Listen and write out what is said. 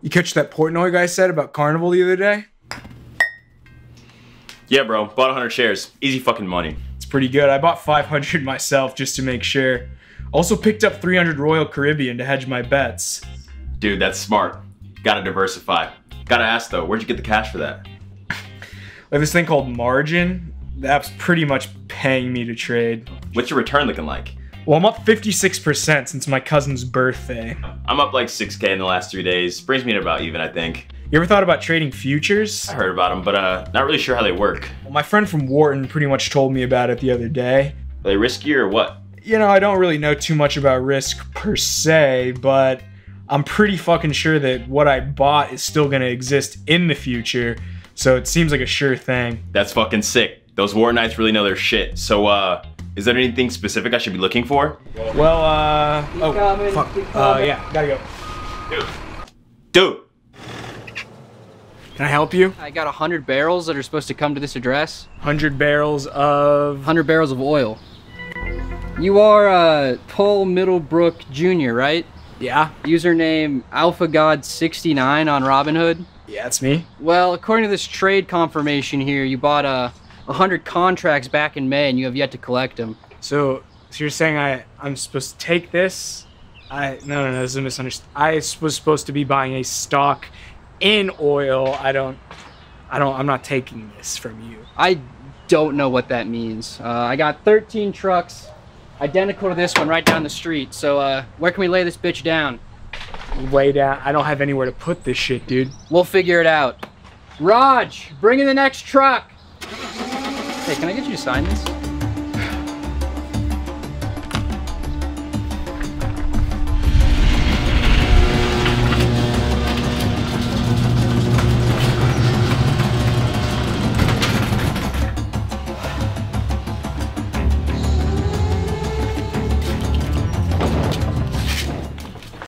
You catch that Portnoy guy said about Carnival the other day? Yeah, bro. Bought 100 shares. Easy fucking money. It's pretty good. I bought 500 myself just to make sure. Also picked up 300 Royal Caribbean to hedge my bets. Dude, that's smart. Gotta diversify. Gotta ask though, where'd you get the cash for that? Like this thing called margin. The app's pretty much paying me to trade. What's your return looking like? Well, I'm up 56% since my cousin's birthday. I'm up like 6k in the last three days. Brings me to about even, I think. You ever thought about trading futures? I heard about them, but uh, not really sure how they work. Well, my friend from Wharton pretty much told me about it the other day. Are they risky or what? You know, I don't really know too much about risk per se, but I'm pretty fucking sure that what I bought is still gonna exist in the future. So it seems like a sure thing. That's fucking sick. Those war knights really know their shit. So, uh, is there anything specific I should be looking for? Well, uh, oh, coming, fuck. Uh, yeah, gotta go. Dude. Dude. Can I help you? I got 100 barrels that are supposed to come to this address. 100 barrels of. 100 barrels of oil. You are uh, Paul Middlebrook Jr., right? Yeah? Username AlphaGod69 on Robinhood. Yeah, it's me. Well, according to this trade confirmation here, you bought uh, 100 contracts back in May and you have yet to collect them. So, so you're saying I I'm supposed to take this? I no no no this is a misunderstanding. I was supposed to be buying a stock in oil. I don't I don't I'm not taking this from you. I don't know what that means. Uh, I got 13 trucks identical to this one right down the street. So uh, where can we lay this bitch down? Way down. I don't have anywhere to put this shit, dude. We'll figure it out. Raj, bring in the next truck. Hey, can I get you to sign this?